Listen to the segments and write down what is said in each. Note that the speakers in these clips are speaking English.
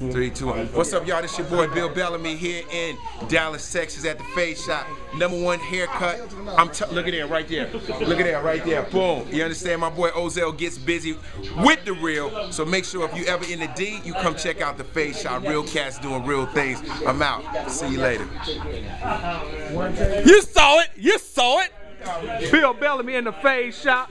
Three, two, one. What's up, y'all? This your boy Bill Bellamy here in Dallas, Texas, at the Fade Shop. Number one haircut. I'm t- look at there, right there. Look at that, right there. Boom. You understand? My boy Ozell gets busy with the real. So make sure if you ever in the D, you come check out the Fade Shop. Real cats doing real things. I'm out. See you later. You saw it. You saw it. Bill Bellamy in the Fade Shop.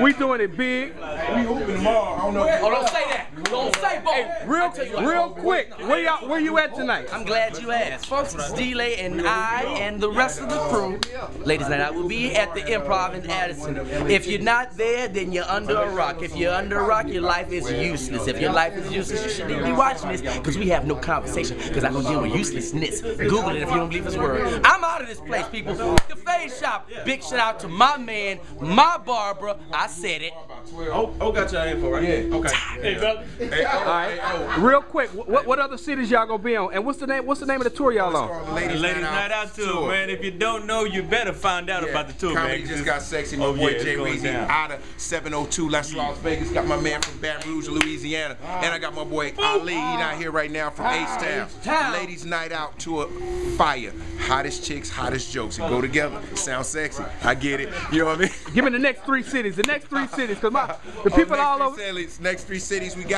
We doing it big. We open tomorrow. I don't know. Oh, don't say that. Don't say both. Real, real quick. Where y'all, where you at tonight? I'm glad you asked. Folks, it's D-Lay and I and the rest of the crew. Ladies night out will be at the Improv in Addison. If you're not there, then you're under a rock. If you're under a rock, your life is useless. If your life is useless, you shouldn't be watching this because we have no conversation because I'm going to deal with uselessness. Google it if you don't believe this word. I'm out of this place, people. The Fade Shop. Big shout out to my man, my Barbara. I said it. Oh, oh, got your info right here. Okay. Hey, oh, All right. Real quick. What, what other cities y'all gonna be on? And what's the name? What's the name of the tour y'all on? Ladies, Ladies Night Out tour, man. If you don't know, you better find out Yeah, about the tour, Comedy man. just got sexy. My Oh, boy yeah, Jay going Weezy out of 702 Las Las Vegas. Got my man from Baton Rouge, Louisiana. And I got my boy Ali. He not here right now from ah, H-Town. H-Town. Ladies Night Out tour fire. Hottest chicks, hottest jokes. It go oh. together. Sound sexy. I get it. You know what I mean? Give me the next three cities. The next three cities, cause my the Oh, people next all over. cities- next three cities we got.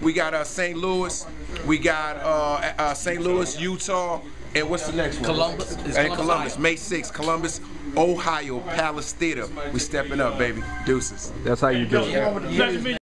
We got uh, St. Louis. We got uh, uh, St. Louis, Utah. And what's the next one? Columbus. It's And Columbus, Columbus, Ohio. May 6th, Columbus, Ohio, Palace Theater. We stepping up, baby. Deuces. That's how you do it. Nice to meet